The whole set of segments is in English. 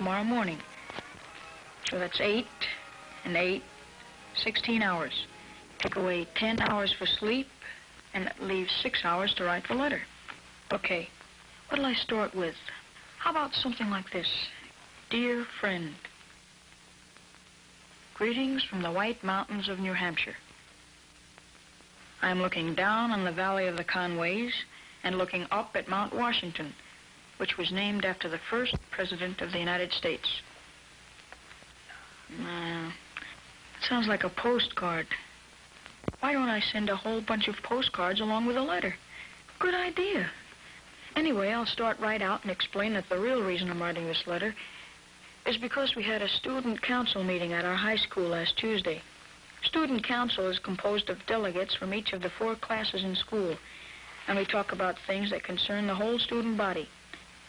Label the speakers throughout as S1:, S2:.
S1: tomorrow morning. So that's eight and eight, 16 hours. Take away 10 hours for sleep, and that leaves six hours to write the letter. Okay, what'll I start with? How about something like this? Dear friend, greetings from the White Mountains of New Hampshire. I'm looking down on the valley of the Conways and looking up at Mount Washington, which was named after the first president of the United States. Uh, sounds like a postcard. Why don't I send a whole bunch of postcards along with a letter? Good idea. Anyway, I'll start right out and explain that the real reason I'm writing this letter is because we had a student council meeting at our high school last Tuesday. Student council is composed of delegates from each of the four classes in school, and we talk about things that concern the whole student body.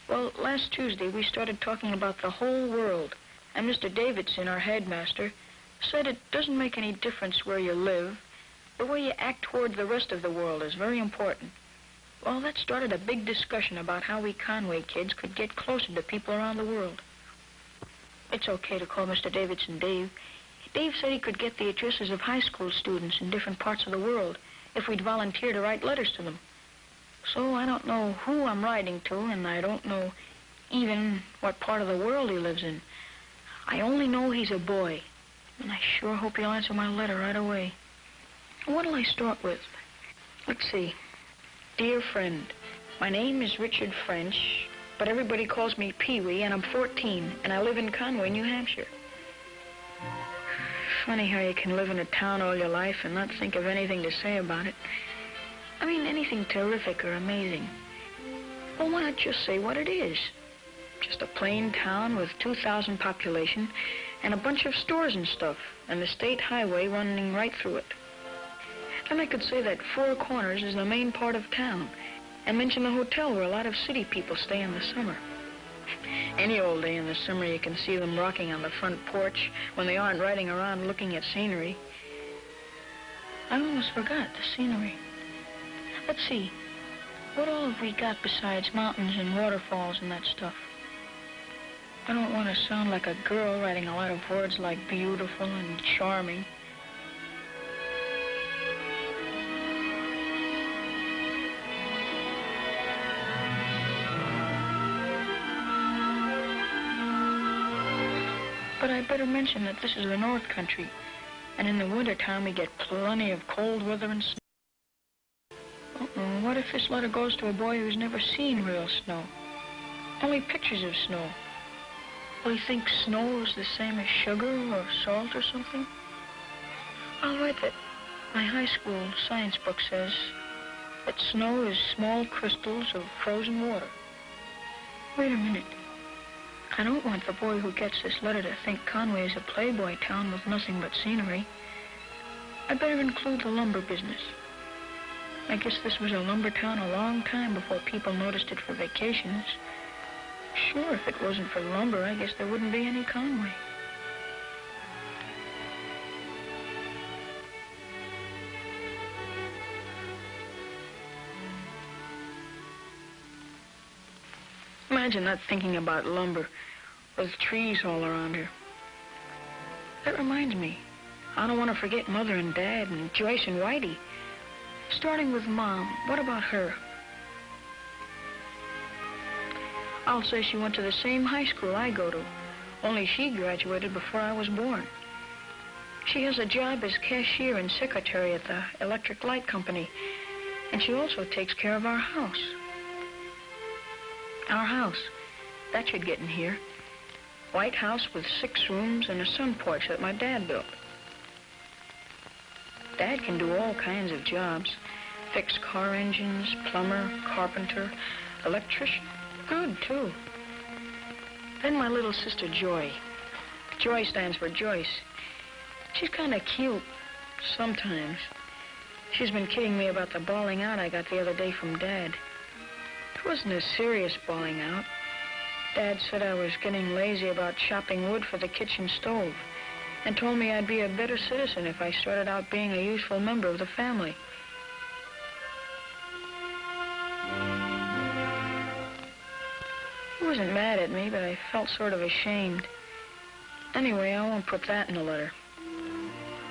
S1: Well, last Tuesday we started talking about the whole world, and Mr. Davidson, our headmaster, said it doesn't make any difference where you live. The way you act toward the rest of the world is very important. Well, that started a big discussion about how we Conway kids could get closer to people around the world. It's okay to call Mr. Davidson Dave. Dave said he could get the addresses of high school students in different parts of the world if we'd volunteer to write letters to them. So I don't know who I'm writing to, and I don't know even what part of the world he lives in. I only know he's a boy, and I sure hope he'll answer my letter right away. What'll I start with? Let's see. Dear friend, my name is Richard French, but everybody calls me Pee-wee, and I'm 14, and I live in Conway, New Hampshire. Funny how you can live in a town all your life and not think of anything to say about it. I mean, anything terrific or amazing. Well, why not just say what it is? Just a plain town with 2,000 population and a bunch of stores and stuff, and the state highway running right through it. Then I could say that Four Corners is the main part of town, and mention the hotel where a lot of city people stay in the summer. Any old day in the summer, you can see them rocking on the front porch when they aren't riding around looking at scenery. I almost forgot the scenery. Let's see. What all have we got besides mountains and waterfalls and that stuff? I don't want to sound like a girl writing a lot of words like beautiful and charming. But I better mention that this is the North Country, and in the wintertime we get plenty of cold weather and snow. If this letter goes to a boy who's never seen real snow? Only pictures of snow. Will he think snow is the same as sugar or salt or something? I'll write that my high school science book says that snow is small crystals of frozen water. Wait a minute. I don't want the boy who gets this letter to think Conway is a playboy town with nothing but scenery. I'd better include the lumber business. I guess this was a lumber town a long time before people noticed it for vacations. Sure, if it wasn't for lumber, I guess there wouldn't be any Conway. Imagine not thinking about lumber with trees all around her. That reminds me. I don't want to forget Mother and Dad and Joyce and Whitey. Starting with Mom, what about her? I'll say she went to the same high school I go to, only she graduated before I was born. She has a job as cashier and secretary at the electric light company, and she also takes care of our house. Our house. That should get in here. White house with six rooms and a sun porch that my dad built. Dad can do all kinds of jobs. Fix car engines, plumber, carpenter, electrician. Good, too. Then my little sister, Joy. Joy stands for Joyce. She's kind of cute, sometimes. She's been kidding me about the bawling out I got the other day from Dad. It wasn't a serious bawling out. Dad said I was getting lazy about chopping wood for the kitchen stove and told me I'd be a better citizen if I started out being a useful member of the family. He wasn't mad at me, but I felt sort of ashamed. Anyway, I won't put that in the letter.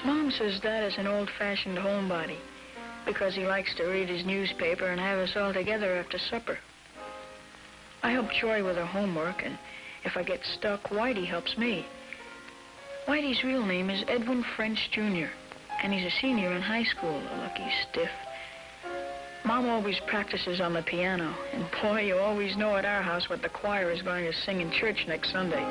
S1: Mom says Dad is an old-fashioned homebody because he likes to read his newspaper and have us all together after supper. I help Joy with her homework, and if I get stuck, Whitey helps me. Whitey's real name is Edwin French Jr., and he's a senior in high school, a lucky stiff. Mom always practices on the piano, and boy, you always know at our house what the choir is going to sing in church next Sunday.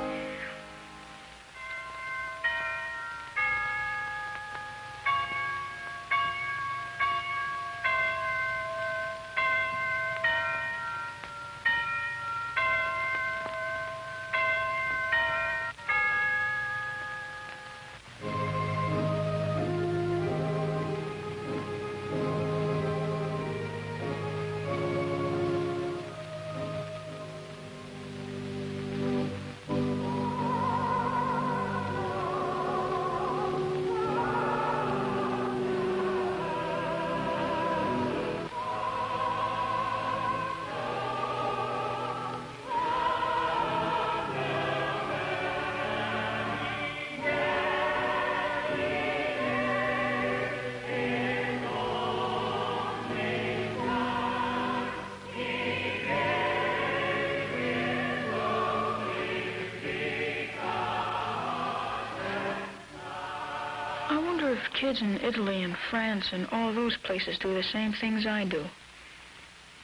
S1: Kids in Italy and France and all those places do the same things I do.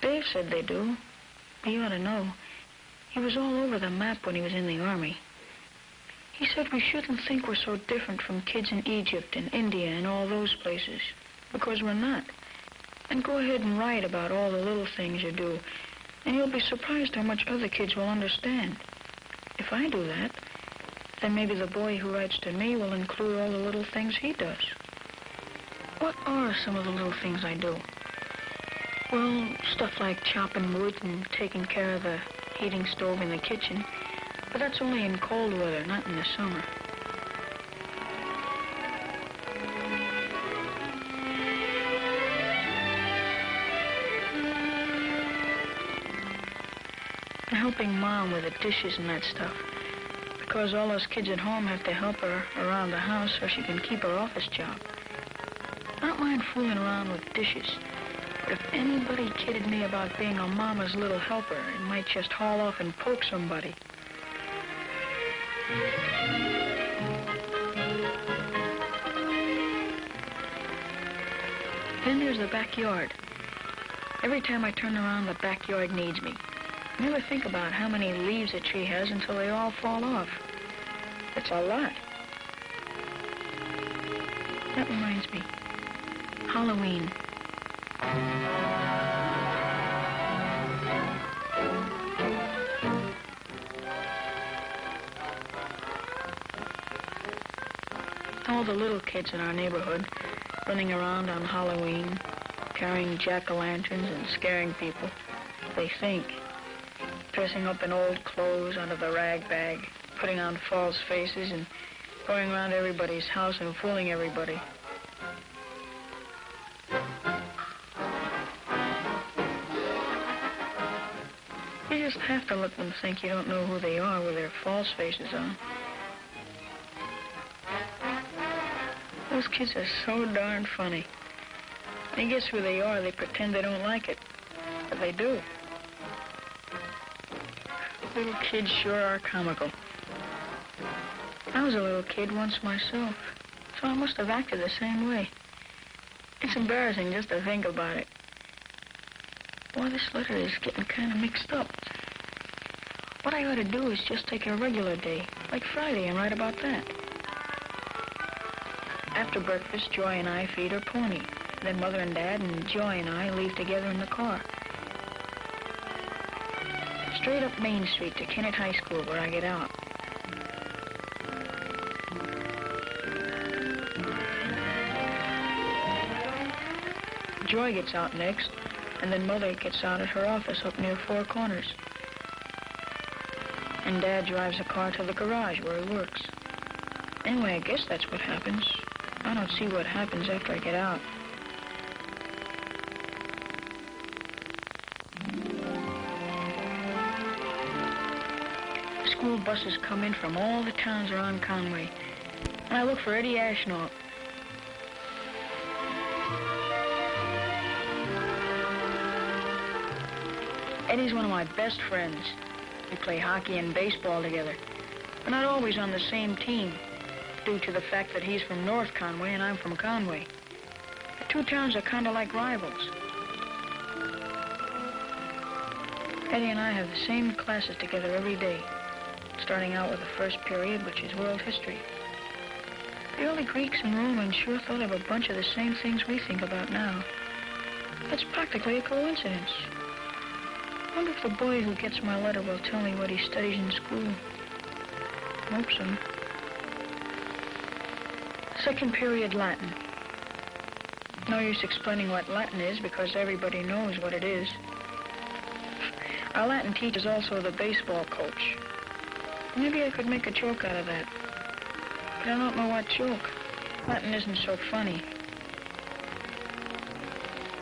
S1: Dave said they do. He ought to know. He was all over the map when he was in the army. He said we shouldn't think we're so different from kids in Egypt and India and all those places, because we're not. And go ahead and write about all the little things you do, and you'll be surprised how much other kids will understand. If I do that, then maybe the boy who writes to me will include all the little things he does. What are some of the little things I do? Well, stuff like chopping wood and taking care of the heating stove in the kitchen. But that's only in cold weather, not in the summer. I'm helping Mom with the dishes and that stuff. Because all those kids at home have to help her around the house so she can keep her office job. Mind fooling around with dishes. But if anybody kidded me about being a mama's little helper, it might just haul off and poke somebody. Then there's the backyard. Every time I turn around, the backyard needs me. Never think about how many leaves a tree has until they all fall off. It's a lot. That reminds. Halloween. All the little kids in our neighborhood running around on Halloween, carrying jack-o'-lanterns and scaring people. They think. Dressing up in old clothes under the rag bag, putting on false faces and going around everybody's house and fooling everybody. Just have to let them think you don't know who they are with their false faces on. Those kids are so darn funny. You guess who they are, they pretend they don't like it. But they do. Little kids sure are comical. I was a little kid once myself, so I must have acted the same way. It's embarrassing just to think about it. Boy, this letter is getting kind of mixed up. What I ought to do is just take a regular day, like Friday, and write about that. After breakfast, Joy and I feed her pony. Then Mother and Dad and Joy and I leave together in the car. Straight up Main Street to Kennett High School where I get out. Joy gets out next, and then Mother gets out at her office up near Four Corners. And Dad drives a car to the garage where he works. Anyway, I guess that's what happens. I don't see what happens after I get out. school buses come in from all the towns around Conway. And I look for Eddie Ashnault. Eddie's one of my best friends. We play hockey and baseball together. We're not always on the same team, due to the fact that he's from North Conway and I'm from Conway. The two towns are kind of like rivals. Eddie and I have the same classes together every day, starting out with the first period, which is world history. The early Greeks and Romans sure thought of a bunch of the same things we think about now. It's practically a coincidence. I wonder if the boy who gets my letter will tell me what he studies in school. Hope so. Second period Latin. No use explaining what Latin is because everybody knows what it is. Our Latin teacher is also the baseball coach. Maybe I could make a joke out of that. But I don't know what joke. Latin isn't so funny.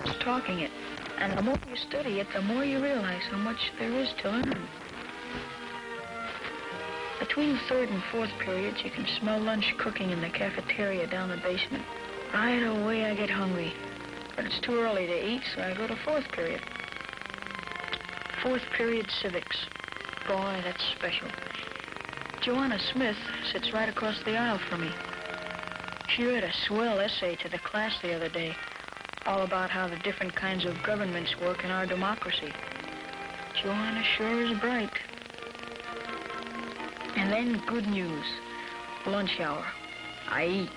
S1: It's talking it. And the more you study it, the more you realize how much there is to learn. Between third and fourth periods, you can smell lunch cooking in the cafeteria down the basement. Right away, I get hungry. But it's too early to eat, so I go to fourth period. Fourth period civics. Boy, that's special. Joanna Smith sits right across the aisle from me. She read a swell essay to the class the other day, all about how the different kinds of governments work in our democracy. Joanna sure is bright. And then good news. Lunch hour. I eat.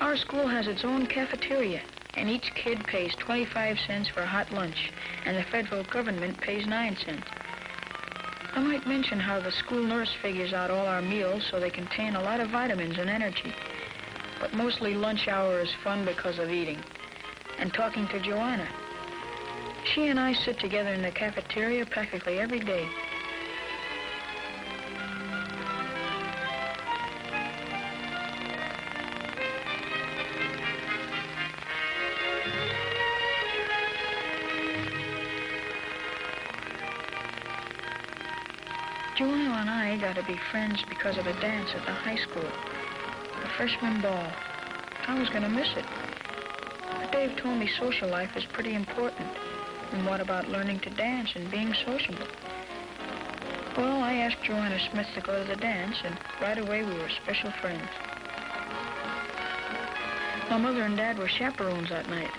S1: Our school has its own cafeteria, and each kid pays 25 cents for a hot lunch, and the federal government pays 9 cents. I might mention how the school nurse figures out all our meals so they contain a lot of vitamins and energy. But mostly lunch hour is fun because of eating and talking to Joanna. She and I sit together in the cafeteria practically every day. Joanna and I got to be friends because of a dance at the high school, the freshman ball. I was going to miss it. Dave told me social life is pretty important. And what about learning to dance and being sociable? Well, I asked Joanna Smith to go to the dance, and right away we were special friends. My mother and dad were chaperones that night.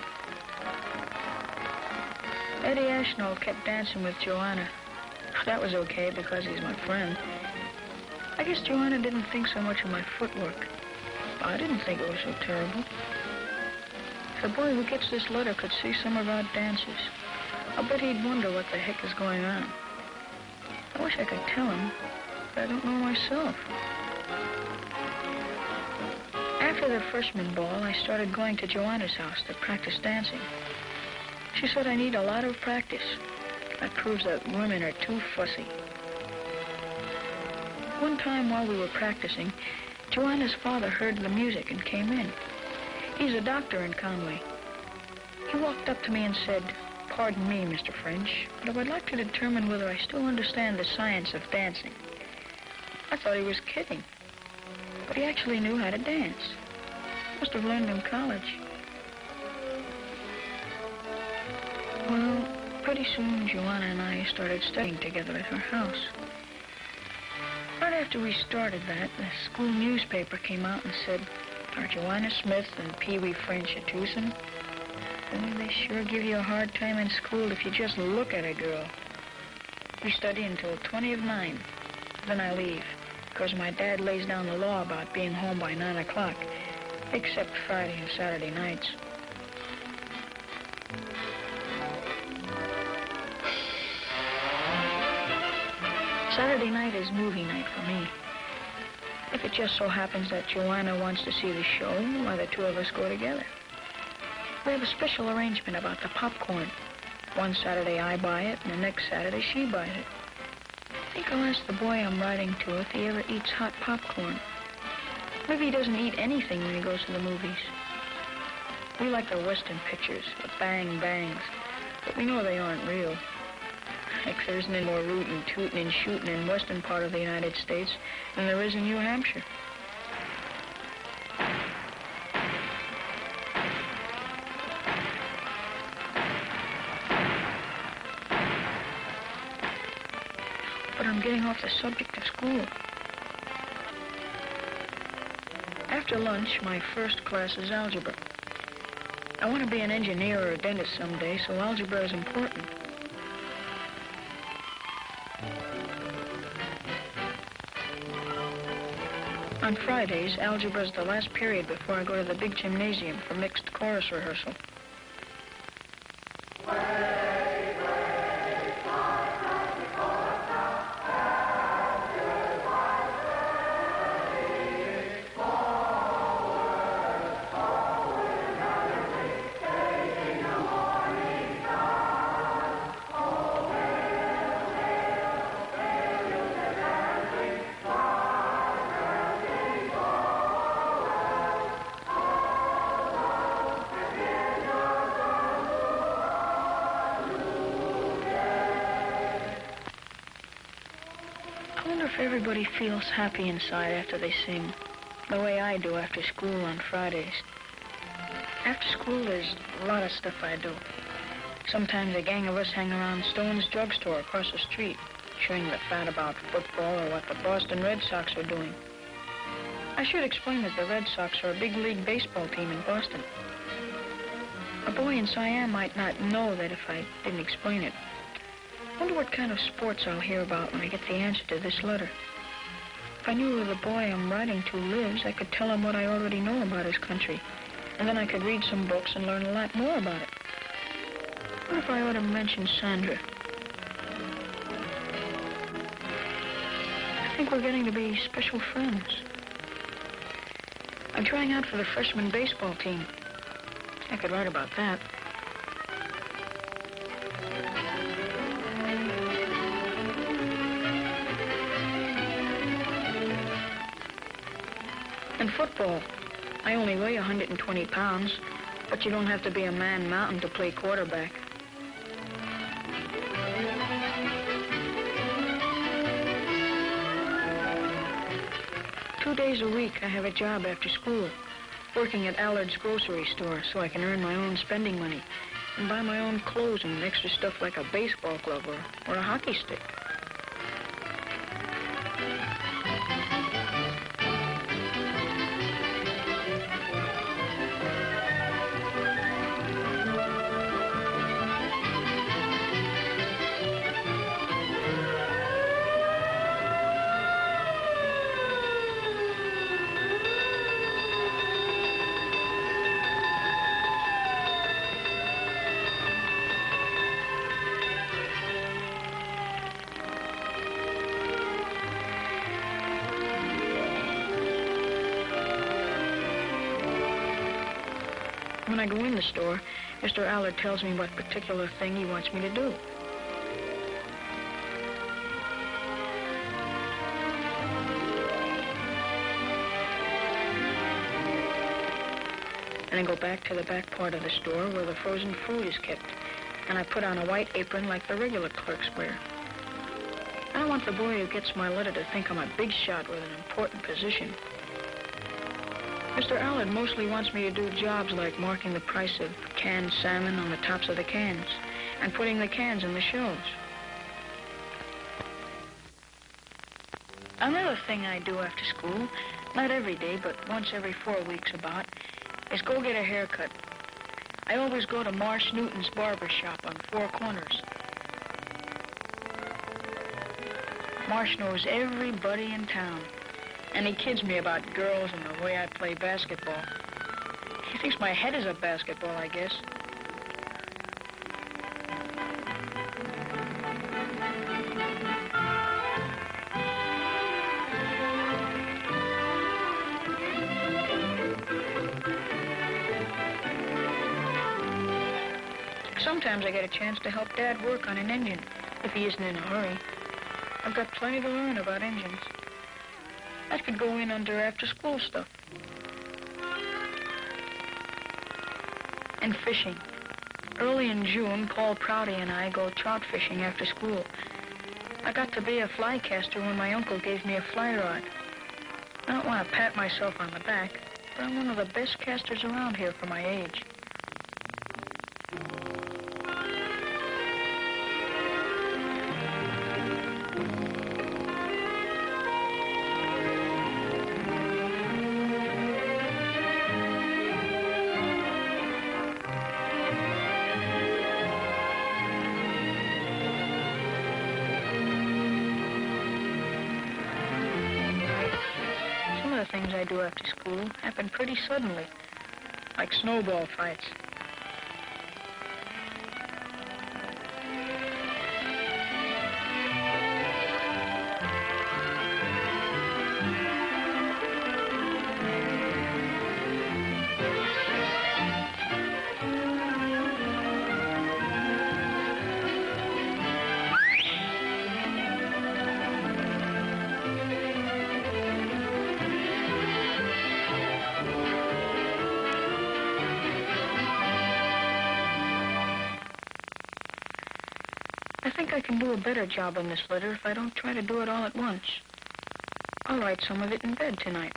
S1: Eddie Ashnault kept dancing with Joanna. That was okay because he's my friend. I guess Joanna didn't think so much of my footwork. I didn't think it was so terrible. The boy who gets this letter could see some of our dances, I'll bet he'd wonder what the heck is going on. I wish I could tell him, but I don't know myself. After the freshman ball, I started going to Joanna's house to practice dancing. She said I need a lot of practice. That proves that women are too fussy. One time while we were practicing, Joanna's father heard the music and came in. He's a doctor in Conway. He walked up to me and said, Pardon me, Mr. French, but I would like to determine whether I still understand the science of dancing. I thought he was kidding, but he actually knew how to dance. Must have learned in college. Well, pretty soon Joanna and I started studying together at her house. Right after we started that, the school newspaper came out and said, Are Joanna Smith and Pee Wee French a twosome. Boy, they sure give you a hard time in school if you just look at a girl. We study until 20 of 9. Then I leave, because my dad lays down the law about being home by 9 o'clock, except Friday and Saturday nights. Saturday night is movie night for me. If it just so happens that Joanna wants to see the show, why the two of us go together. We have a special arrangement about the popcorn. One Saturday I buy it, and the next Saturday she buys it. I think I'll ask the boy I'm writing to if he ever eats hot popcorn. Maybe he doesn't eat anything when he goes to the movies. We like the Western pictures, the bang bangs, but we know they aren't real. Heck, there isn't any more rootin', tootin', and shootin' in western part of the United States than there is in New Hampshire. But I'm getting off the subject of school. After lunch, my first class is algebra. I want to be an engineer or a dentist someday, so algebra is important. On Fridays, algebra is the last period before I go to the big gymnasium for mixed chorus rehearsal. I wonder if everybody feels happy inside after they sing, the way I do after school on Fridays. After school, there's a lot of stuff I do. Sometimes a gang of us hang around Stone's drugstore across the street, chewing the fat about football or what the Boston Red Sox are doing. I should explain that the Red Sox are a big league baseball team in Boston. A boy in Siam might not know that if I didn't explain it. I wonder what kind of sports I'll hear about when I get the answer to this letter. If I knew where the boy I'm writing to lives, I could tell him what I already know about his country. And then I could read some books and learn a lot more about it. What if I ought to mention Sandra? I think we're getting to be special friends. I'm trying out for the freshman baseball team. I could write about that. Football, I only weigh 120 pounds, but you don't have to be a man mountain to play quarterback. Two days a week, I have a job after school, working at Allard's grocery store so I can earn my own spending money and buy my own clothes and extra stuff like a baseball glove or, or a hockey stick. I go in the store, Mr. Allard tells me what particular thing he wants me to do. And I go back to the back part of the store where the frozen food is kept. And I put on a white apron like the regular clerks wear. I don't want the boy who gets my letter to think I'm a big shot with an important position. Mr. Allard mostly wants me to do jobs like marking the price of canned salmon on the tops of the cans and putting the cans in the shelves. Another thing I do after school, not every day, but once every four weeks about, is go get a haircut. I always go to Marsh Newton's barber shop on Four Corners. Marsh knows everybody in town. And he kids me about girls and the way I play basketball. He thinks my head is a basketball, I guess. Sometimes I get a chance to help Dad work on an engine, if he isn't in a hurry. I've got plenty to learn about engines. That could go in under after-school stuff. And fishing. Early in June, Paul Prouty and I go trout fishing after school. I got to be a fly caster when my uncle gave me a fly rod. I don't want to pat myself on the back, but I'm one of the best casters around here for my age. Things I do after school happen pretty suddenly, like snowball fights. Better job on this letter if I don't try to do it all at once. I'll write some of it in bed tonight.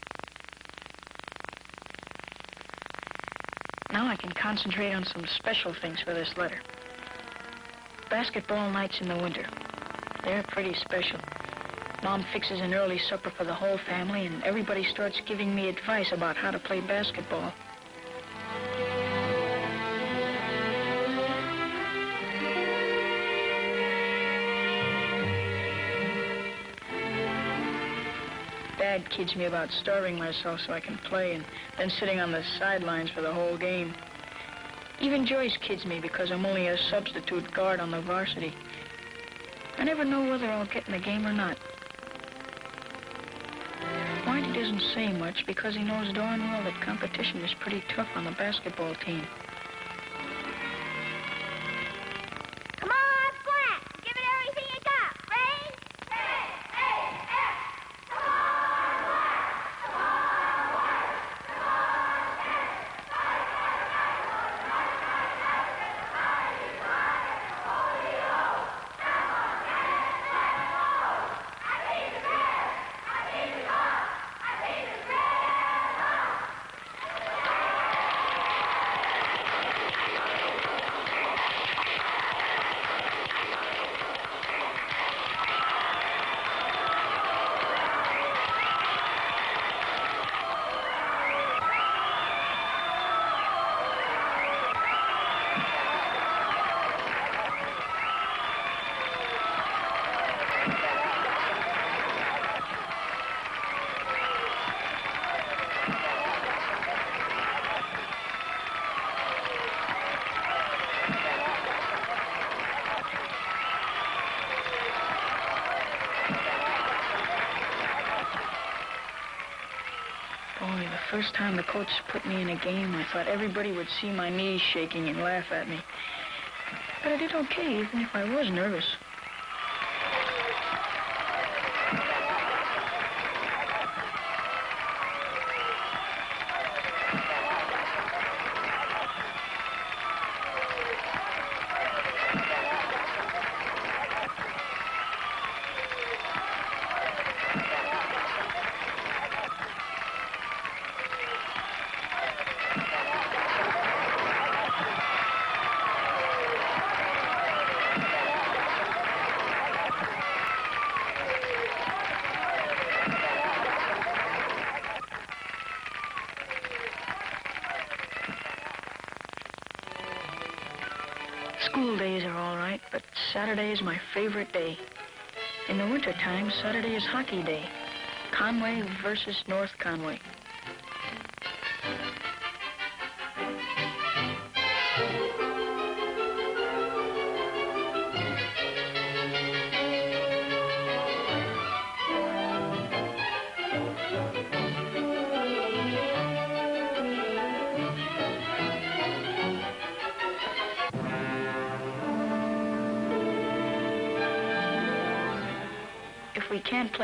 S1: Now I can concentrate on some special things for this letter. Basketball nights in the winter. They're pretty special. Mom fixes an early supper for the whole family, and everybody starts giving me advice about how to play basketball. Dad kids me about starving myself so I can play and then sitting on the sidelines for the whole game. Even Joyce kids me because I'm only a substitute guard on the varsity. I never know whether I'll get in the game or not. Whitey doesn't say much because he knows darn well that competition is pretty tough on the basketball team. First time the coach put me in a game, I thought everybody would see my knees shaking and laugh at me. But I did okay, even if I was nervous. School days are all right, but Saturday is my favorite day. In the wintertime, Saturday is hockey day. Conway versus North Conway.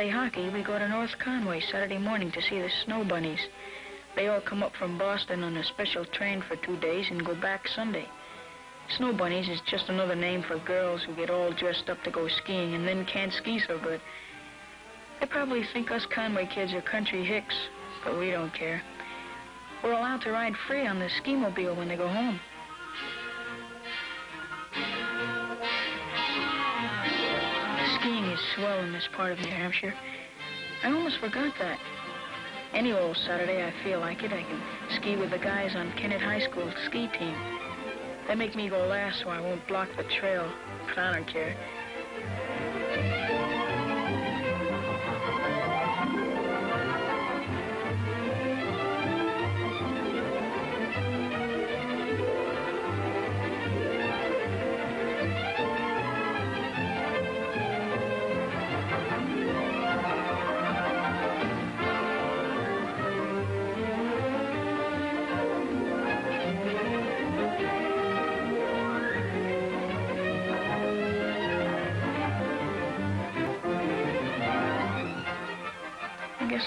S1: Play hockey, we go to North Conway Saturday morning to see the snow bunnies. They all come up from Boston on a special train for two days and go back Sunday. Snow bunnies is just another name for girls who get all dressed up to go skiing and then can't ski so good. They probably think us Conway kids are country hicks, but we don't care. We're allowed to ride free on the Skimobile when they go home. Swell in this part of New Hampshire. I almost forgot that. Any old Saturday I feel like it, I can ski with the guys on Kennett High School's ski team. They make me go last so I won't block the trail, but I don't care.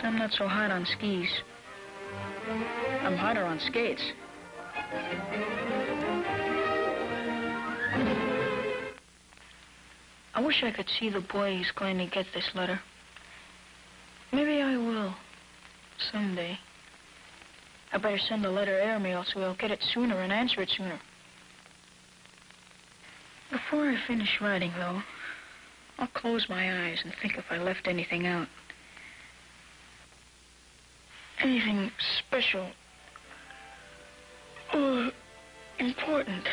S1: I'm not so hot on skis. I'm hotter on skates. I wish I could see the boy who's going to get this letter. Maybe I will. Someday. I better send the letter airmail so he'll get it sooner and answer it sooner. Before I finish writing, though, I'll close my eyes and think if I left anything out. Anything special or important.